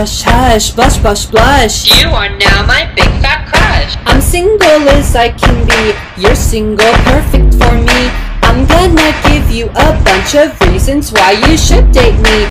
hush, hush, blush, blush, blush. You are now my big fat crush. I'm single as I can be. You're single, perfect for me. I'm gonna give you a bunch of reasons why you should date me.